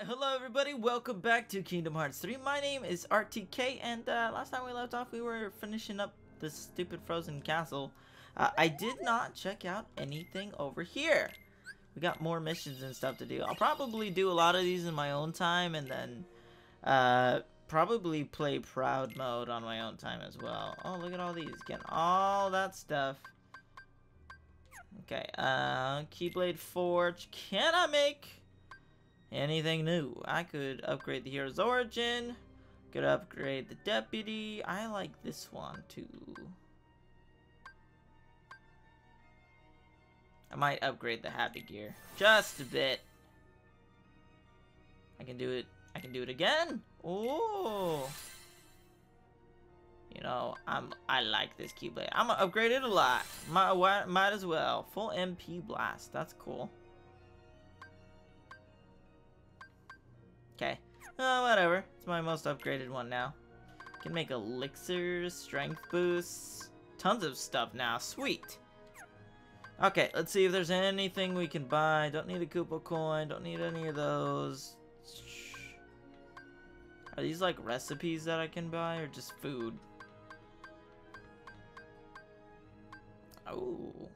Alright, hello everybody, welcome back to Kingdom Hearts 3. My name is RTK, and uh, last time we left off, we were finishing up this stupid frozen castle. Uh, I did not check out anything over here. We got more missions and stuff to do. I'll probably do a lot of these in my own time, and then uh, probably play Proud Mode on my own time as well. Oh, look at all these, getting all that stuff. Okay, uh, Keyblade Forge, can I make anything new? I could upgrade the Hero's Origin, could upgrade the Deputy, I like this one too. I might upgrade the Happy Gear, just a bit. I can do it, I can do it again. Oh. You know, I'm I like this Keyblade. I'm gonna upgrade it a lot. Might, might as well. Full MP blast. That's cool. Okay. Uh, whatever. It's my most upgraded one now. Can make elixirs, strength boosts, tons of stuff now. Sweet. Okay, let's see if there's anything we can buy. Don't need a Kupo coin. Don't need any of those. Are these like recipes that I can buy or just food? Oh.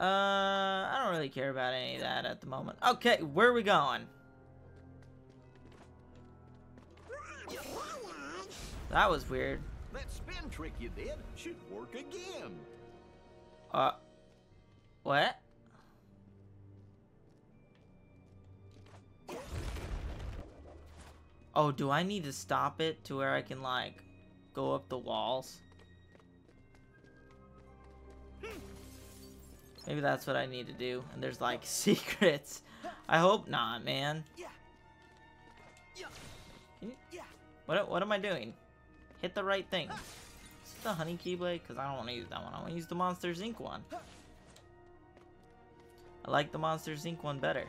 Uh, I don't really care about any of that at the moment. Okay, where are we going? That was weird. That spin trick you did should work again. Uh, what? Oh, do I need to stop it to where I can, like, go up the walls? Maybe that's what I need to do. And there's like secrets. I hope not, man. What, what am I doing? Hit the right thing. Is it the honey keyblade? Because I don't want to use that one. I want to use the Monsters Inc. one. I like the Monsters Inc. one better.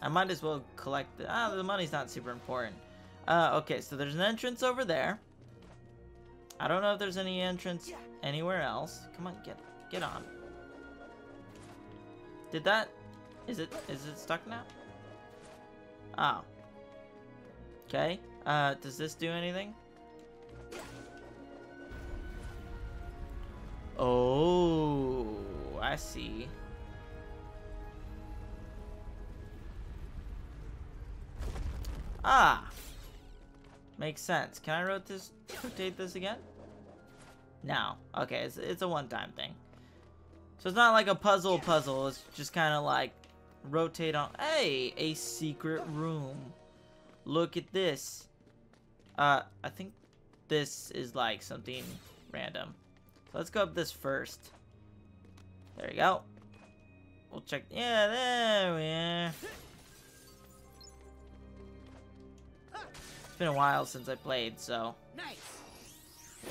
I might as well collect the... Ah, the money's not super important. Uh, okay, so there's an entrance over there. I don't know if there's any entrance anywhere else. Come on, get get on. Did that... Is it is it stuck now? Oh. Okay. Uh, does this do anything? Oh, I see. Ah. Makes sense. Can I rotate this, rotate this again? No. Okay, it's, it's a one-time thing. So it's not like a puzzle puzzle. It's just kind of like rotate on... Hey, a secret room. Look at this. Uh, I think this is like something random. So let's go up this first. There we go. We'll check... Yeah, there we are. It's been a while since I played, so... Nice.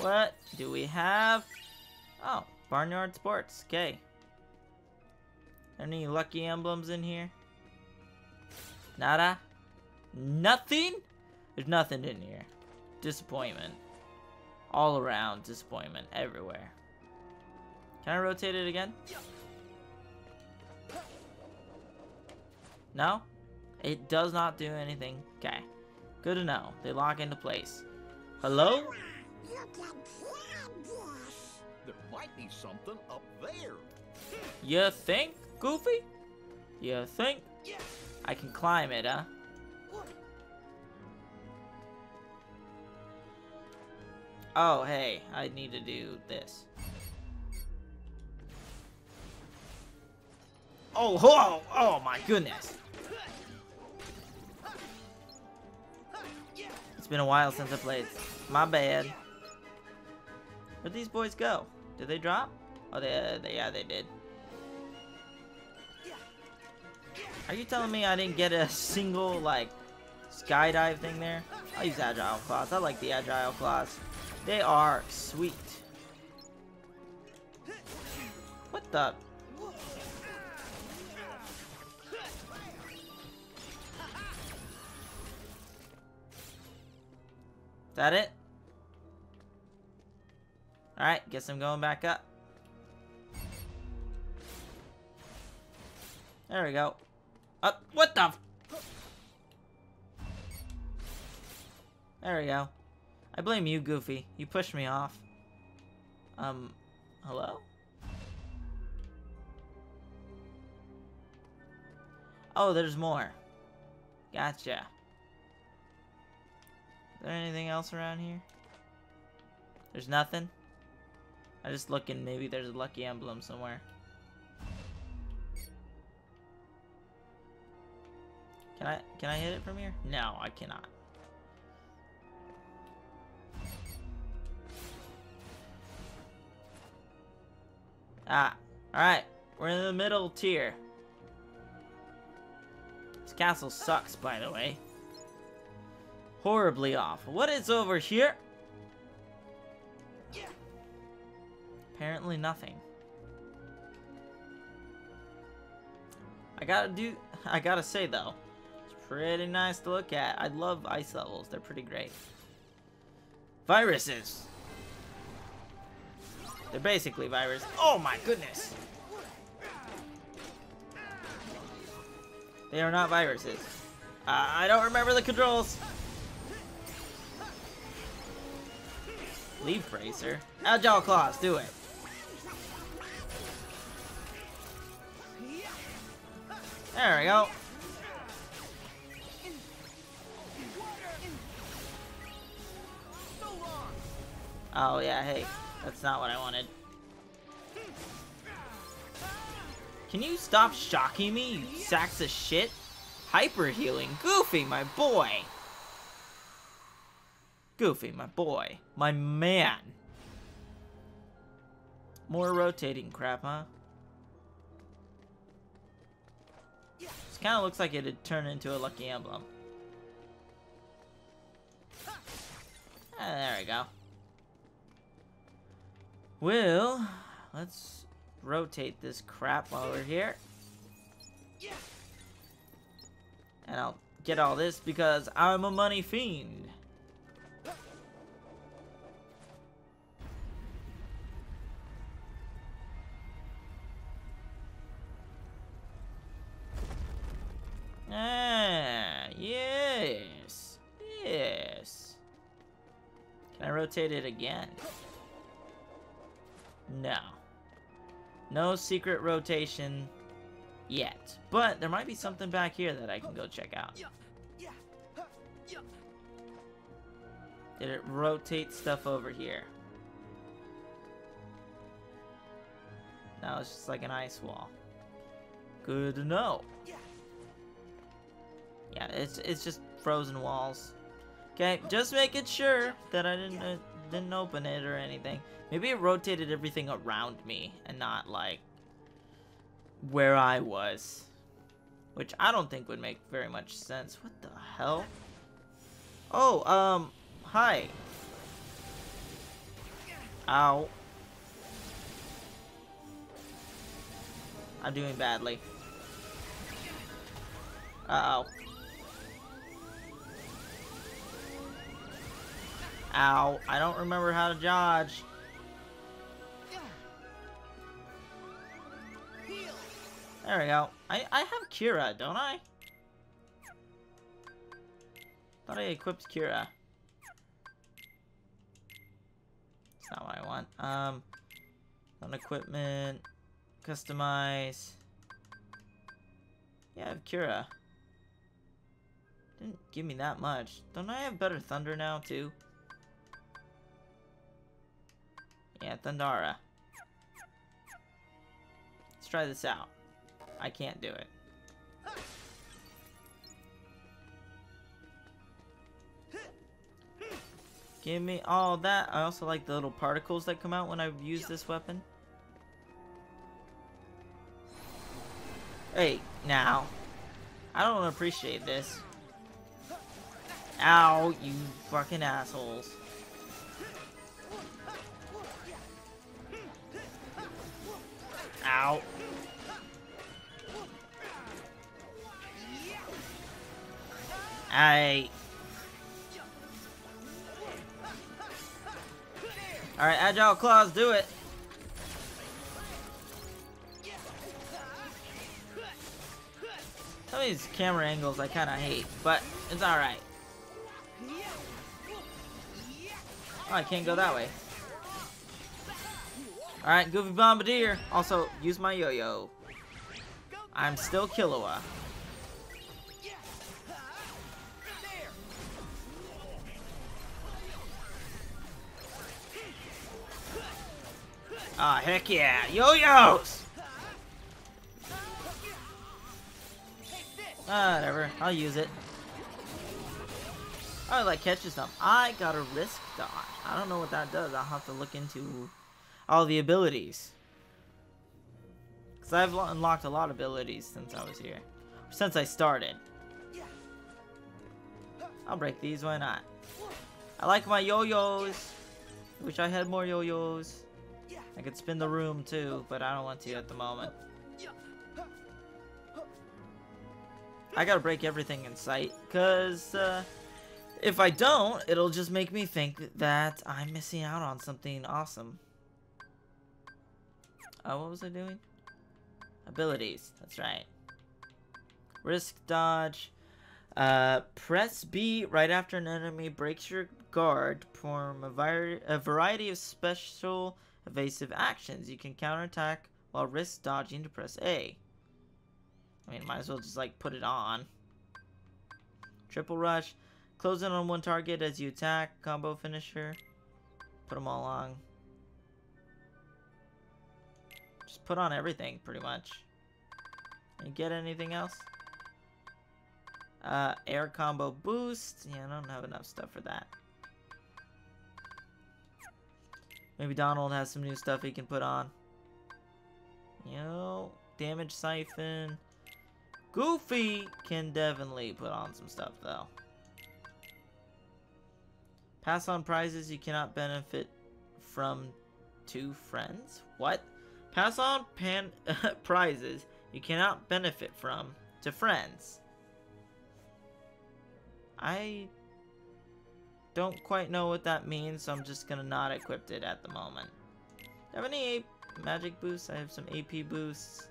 What do we have? Oh, Barnyard Sports. Okay. Any lucky emblems in here? Nada? Nothing? There's nothing in here. Disappointment. All around disappointment everywhere. Can I rotate it again? No? It does not do anything. Okay. Good to know. They lock into place. Hello? There might be something up there. You think, Goofy? You think? I can climb it, huh? Oh, hey, I need to do this. Oh, oh, oh my goodness. It's been a while since I played. My bad. Where'd these boys go? Did they drop? Oh, they, uh, they yeah, they did. Are you telling me I didn't get a single, like, skydive thing there? I'll use Agile Claws. I like the Agile Claws. They are sweet. What the? That it? Alright, guess I'm going back up. There we go. Uh, what the? There we go. I blame you, Goofy. You pushed me off. Um, hello? Oh, there's more. Gotcha. Is there anything else around here? There's nothing? I just looking, maybe there's a lucky emblem somewhere. Can I can I hit it from here? No, I cannot. Ah, alright. We're in the middle tier. This castle sucks, by the way. Horribly off. What is over here? Apparently nothing. I gotta do, I gotta say though, it's pretty nice to look at. I love ice levels, they're pretty great. Viruses. They're basically virus. Oh my goodness. They are not viruses. Uh, I don't remember the controls. Leaf Bracer. Agile Claws, do it. There we go. Oh yeah, hey. That's not what I wanted. Can you stop shocking me, you sacks of shit? Hyper healing. Goofy, my boy. Goofy, my boy. My man. More rotating crap, huh? This kind of looks like it'd turn into a lucky emblem. Ah, there we go. Well, let's rotate this crap while we're here. And I'll get all this because I'm a money fiend. It again? No. No secret rotation yet. But there might be something back here that I can go check out. Did it rotate stuff over here? No, it's just like an ice wall. Good to know. Yeah, it's it's just frozen walls. Okay, just making sure that I didn't uh, didn't open it or anything. Maybe it rotated everything around me and not like where I was. Which I don't think would make very much sense. What the hell? Oh, um, hi. Ow. I'm doing badly. Uh-oh. Ow. I don't remember how to dodge. There we go. I, I have Cura, don't I? Thought I equipped Cura. That's not what I want. Um, on equipment, customize. Yeah, I have Cura. Didn't give me that much. Don't I have better Thunder now, too? Yeah, Thundara. Let's try this out. I can't do it. Give me all that. I also like the little particles that come out when I use this weapon. Hey, now. I don't appreciate this. Ow, you fucking assholes. Ow. I. Alright, Agile Claws, do it. Some of these camera angles I kind of hate, but it's alright. Oh, I can't go that way. Alright, Goofy Bombardier. Also, use my yo-yo. I'm still Killua. Ah, oh, heck yeah. Yo-yos! Ah, whatever. I'll use it. Oh, like catches them. I got a risk dodge. I don't know what that does. I'll have to look into all the abilities. Because I've unlocked a lot of abilities since I was here. Since I started. I'll break these, why not? I like my yo-yos. Wish I had more yo-yos. I could spin the room too, but I don't want to at the moment. I gotta break everything in sight, because uh, if I don't, it'll just make me think that I'm missing out on something awesome. Oh, what was I doing? Abilities, that's right. Risk dodge. Uh, press B right after an enemy breaks your guard. Perform a, a variety of special evasive actions. You can counterattack while risk dodging to press A. I mean, might as well just like put it on. Triple rush. Close in on one target as you attack. Combo finisher. Put them all on. Put on everything, pretty much. And get anything else? Uh, air combo boost. Yeah, I don't have enough stuff for that. Maybe Donald has some new stuff he can put on. You know, damage siphon. Goofy can definitely put on some stuff, though. Pass on prizes you cannot benefit from two friends? What? Pass on pan prizes you cannot benefit from to friends. I don't quite know what that means, so I'm just gonna not equip it at the moment. Have any magic boosts? I have some AP boosts.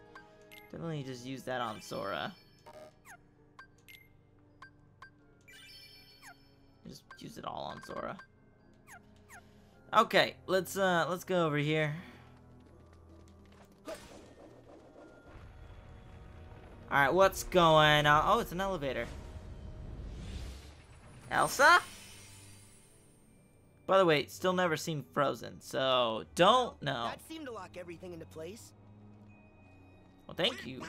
Definitely just use that on Sora. Just use it all on Sora. Okay, let's uh let's go over here. Alright, what's going on? Oh, it's an elevator. Elsa? By the way, still never seen Frozen, so don't know. That seemed to lock everything into place. Well, thank you.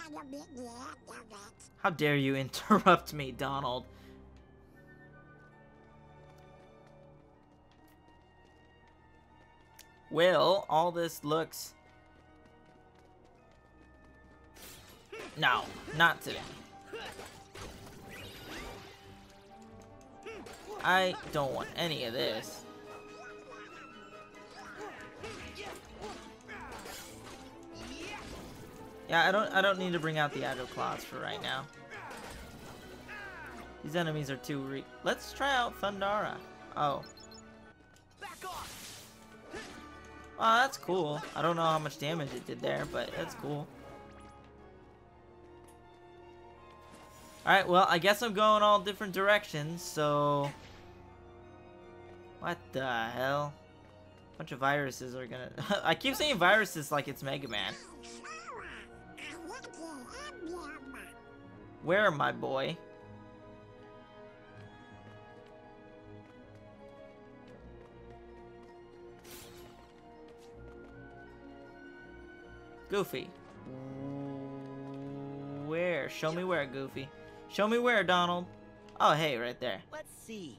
How dare you interrupt me, Donald? Well, all this looks... No, not today. I don't want any of this. Yeah, I don't I don't need to bring out the Agile Claws for right now. These enemies are too re- Let's try out Thundara. Oh. Oh, that's cool. I don't know how much damage it did there, but that's cool. Alright, well, I guess I'm going all different directions, so... What the hell? A bunch of viruses are gonna... I keep saying viruses like it's Mega Man. Where, my boy? Goofy. Where? Show me where, Goofy. Show me where, Donald. Oh, hey, right there. Let's see.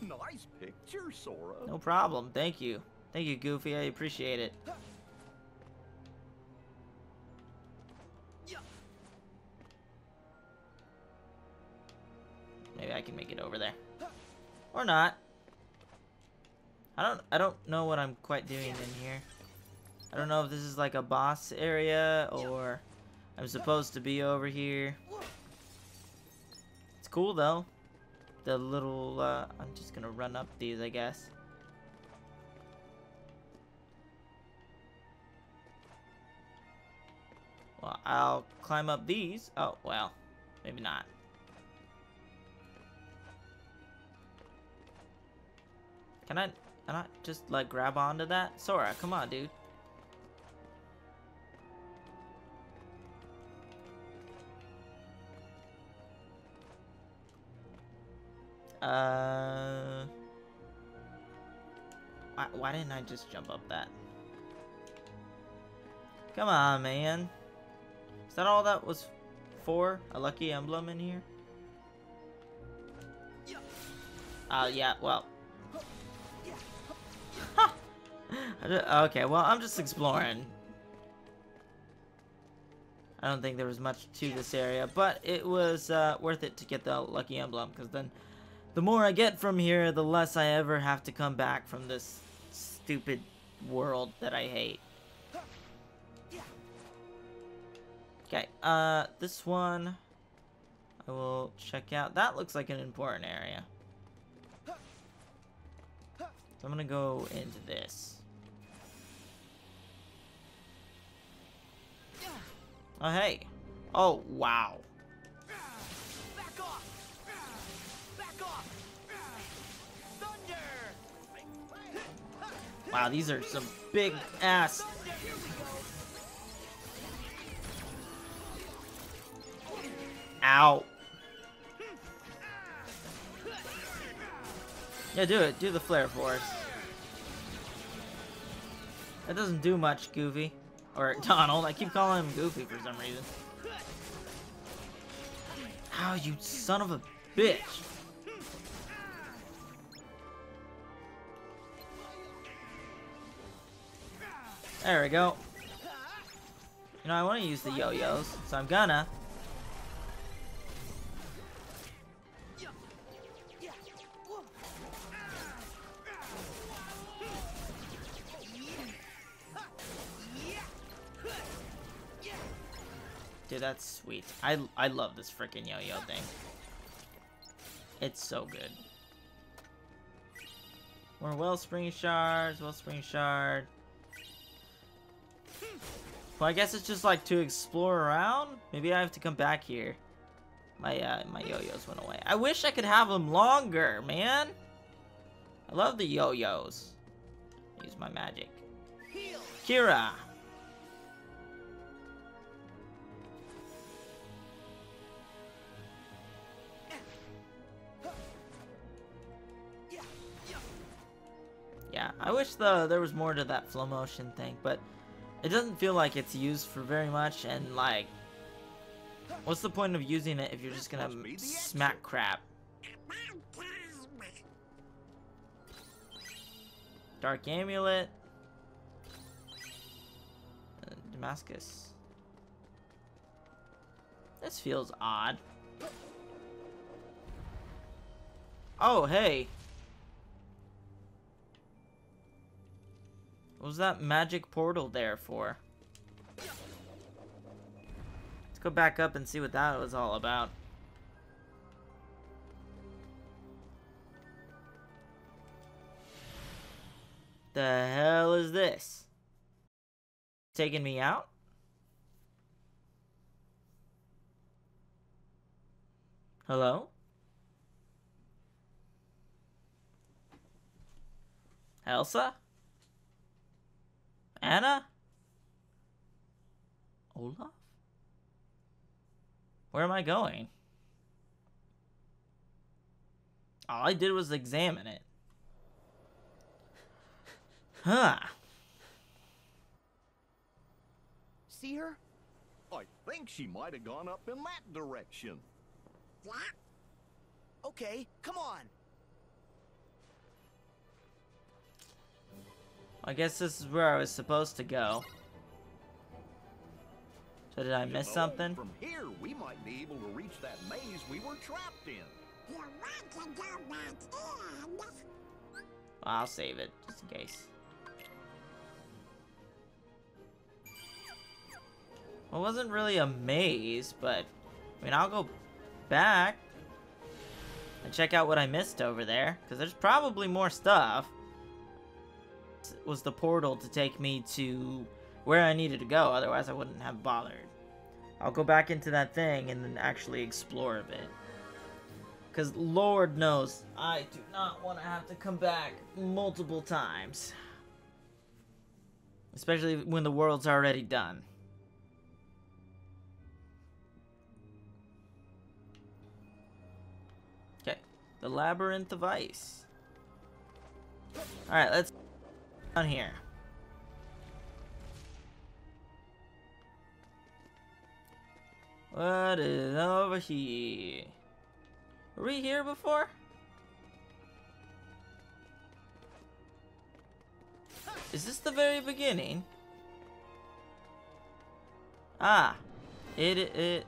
Nice picture, Sora. No problem. Thank you. Thank you, Goofy. I appreciate it. Maybe I can make it over there. Or not. I don't I don't know what I'm quite doing in here. I don't know if this is like a boss area or I'm supposed to be over here. Cool though. The little, uh, I'm just gonna run up these, I guess. Well, I'll climb up these. Oh, well. Maybe not. Can I, can I just like grab onto that? Sora, come on, dude. Uh, why, why didn't I just jump up that? Come on, man. Is that all that was for? A lucky emblem in here? Uh, yeah, well. Okay, well, I'm just exploring. I don't think there was much to this area, but it was uh, worth it to get the lucky emblem, because then the more I get from here, the less I ever have to come back from this stupid world that I hate. Okay, uh, this one I will check out. That looks like an important area. So I'm gonna go into this. Oh, hey. Oh, wow. Wow, these are some big ass. Ow. Yeah, do it. Do the flare force. That doesn't do much, Goofy. Or Donald. I keep calling him Goofy for some reason. Ow, you son of a bitch. There we go. You know, I want to use the yo-yos, so I'm gonna. Dude, that's sweet. I, I love this freaking yo-yo thing. It's so good. More Wellspring Shards, Wellspring Shard. Well, I guess it's just like to explore around. Maybe I have to come back here. My uh, my yo-yos went away. I wish I could have them longer, man. I love the yo-yos. Use my magic. Cura. Yeah, I wish the there was more to that flow motion thing, but it doesn't feel like it's used for very much. And like, what's the point of using it if you're just gonna Must be the smack crap? Dark Amulet. Uh, Damascus. This feels odd. Oh, hey. What was that magic portal there for? Let's go back up and see what that was all about. The hell is this? Taking me out? Hello? Elsa? Anna? Olaf? Where am I going? All I did was examine it. Huh. See her? I think she might have gone up in that direction. What? Okay, come on. I guess this is where I was supposed to go. So did I You miss know, something? From here, we might be able to reach that maze we were trapped in. You want to go back in? I'll save it, just in case. Well, it wasn't really a maze, but... I mean, I'll go back and check out what I missed over there, because there's probably more stuff. Was the portal to take me to where I needed to go, otherwise I wouldn't have bothered. I'll go back into that thing and then actually explore a bit. Because Lord knows, I do not want to have to come back multiple times. Especially when the world's already done. Okay, the Labyrinth of Ice. Alright, let's down here. What is over here? Were we here before? Is this the very beginning? Ah, it it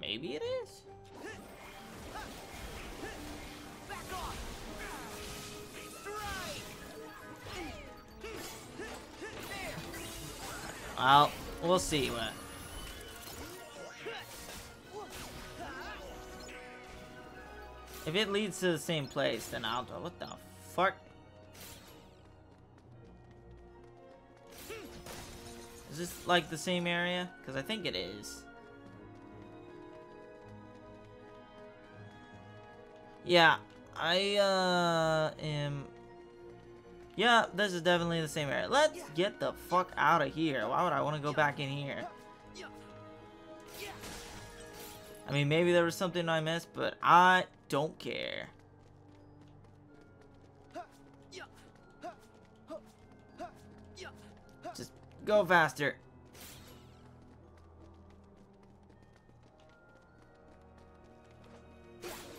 maybe it is. Well, we'll see what. If it leads to the same place, then I'll do. What the fuck? Is this like the same area? Because I think it is. Yeah, I uh am. Yeah, this is definitely the same area. Let's get the fuck out of here. Why would I want to go back in here? I mean, maybe there was something I missed, but I don't care. Just go faster.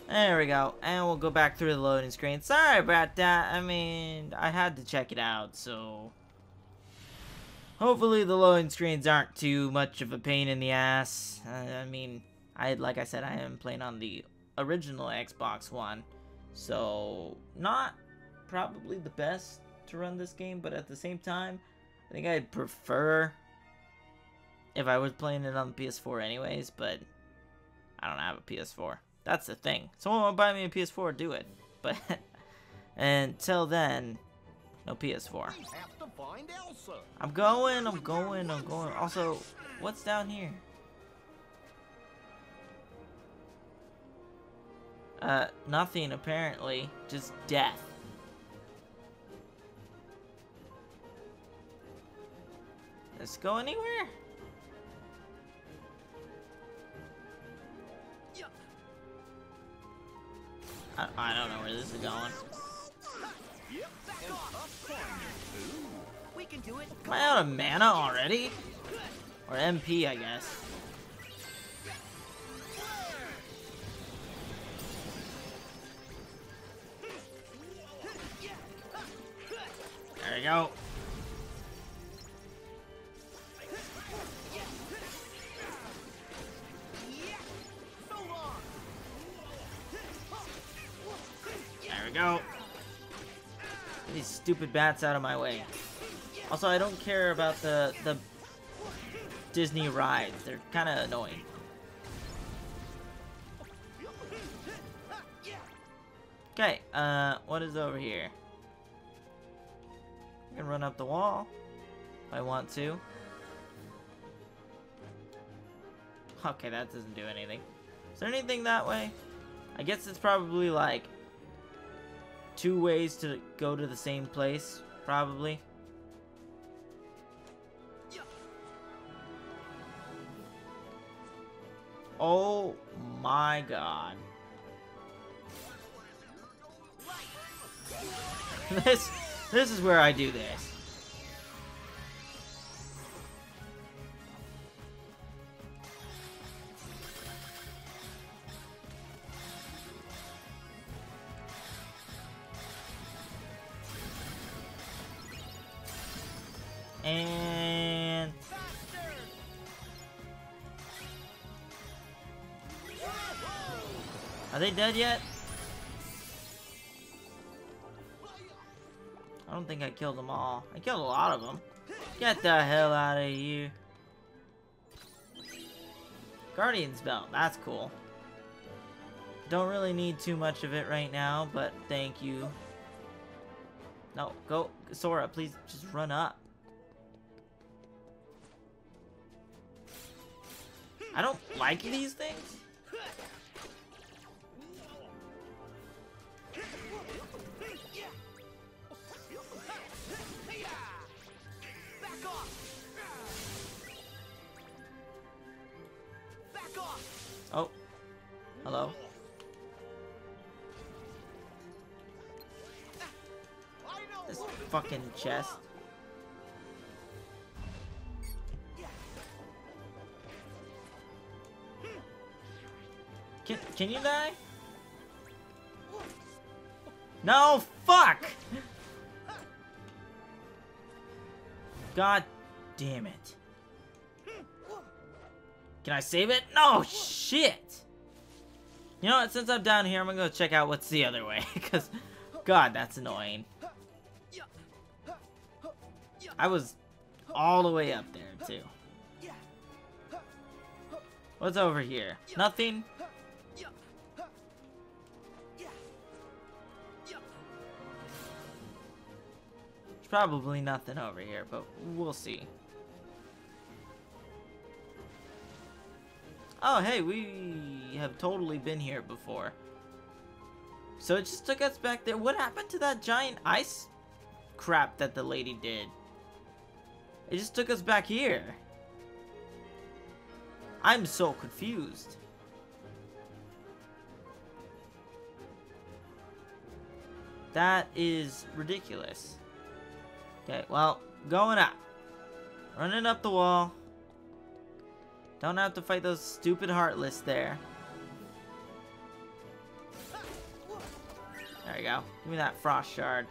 There we go. And we'll go back through the loading screen. Sorry about that. I mean, I had to check it out, so... Hopefully the loading screens aren't too much of a pain in the ass. I mean, I like I said, I am playing on the original Xbox One, so not probably the best to run this game, but at the same time, I think I'd prefer if I was playing it on the PS4 anyways, but I don't have a PS4. That's the thing. Someone to buy me a PS4, do it. But until then, no PS4. Have to find Elsa. I'm going, I'm going, I'm going. Also, what's down here? Uh, nothing apparently. Just death. Let's go anywhere? I, I don't know where this is going. Am I out of mana already? Or MP, I guess. There we go. Go. Get these stupid bats out of my way. Also, I don't care about the the Disney rides. They're kind of annoying. Okay, uh, what is over here? I can run up the wall if I want to. Okay, that doesn't do anything. Is there anything that way? I guess it's probably like two ways to go to the same place, probably. Oh my god. this this is where I do this. Dead yet? I don't think I killed them all. I killed a lot of them. Get the hell out of here. Guardian's Belt, that's cool. Don't really need too much of it right now, but thank you. No, go, Sora, please just run up. I don't like these things. Oh. Hello. This fucking chest. Can, can you die? No, fuck! God damn it. Can I save it? No, shit! You know what, since I'm down here, I'm gonna go check out what's the other way, because, God, that's annoying. I was all the way up there, too. What's over here? Nothing? There's probably nothing over here, but we'll see. Oh, hey, we have totally been here before. So it just took us back there. What happened to that giant ice crap that the lady did? It just took us back here. I'm so confused. That is ridiculous. Okay, well, going up. Running up the wall. Don't have to fight those stupid Heartless there. There you go. Give me that Frost Shard.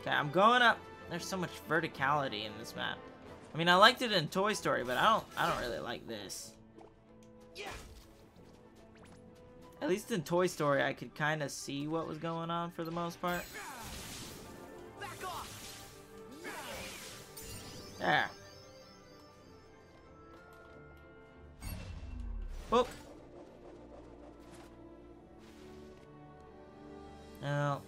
Okay, I'm going up. There's so much verticality in this map. I mean, I liked it in Toy Story, but I don't I don't really like this. At least in Toy Story, I could kind of see what was going on for the most part. There. Whoop. No,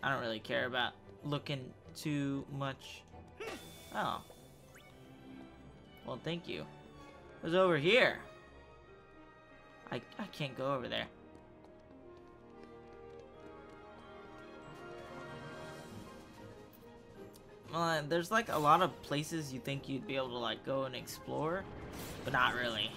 I don't really care about looking too much. Oh. Well, thank you. What's over here? I, I can't go over there. Well, uh, there's like a lot of places you think you'd be able to like go and explore, but not really.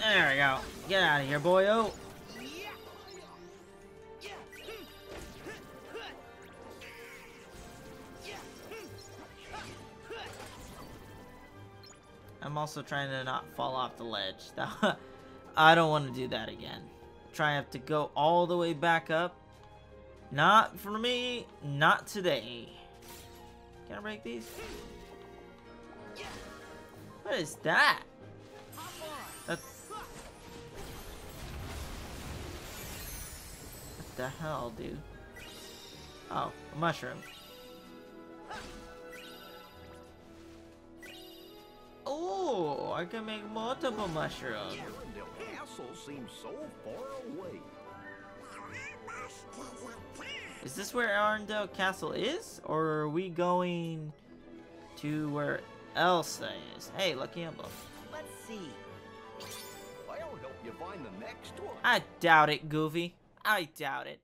There we go. Get out of here, boyo. I'm also trying to not fall off the ledge. I don't want to do that again. Try to go all the way back up. Not for me. Not today. Can I break these? What is that? That's... What the hell, dude? Oh, a mushroom. Oh, I can make multiple mushrooms. Arendelle Castle seems so far away. We're almost to the top. Is this where Arendelle Castle is? Or are we going to where Elsa is? Hey, Lucky Emblem. Let's see. I'll help you find the next one. I doubt it, Goofy. I doubt it.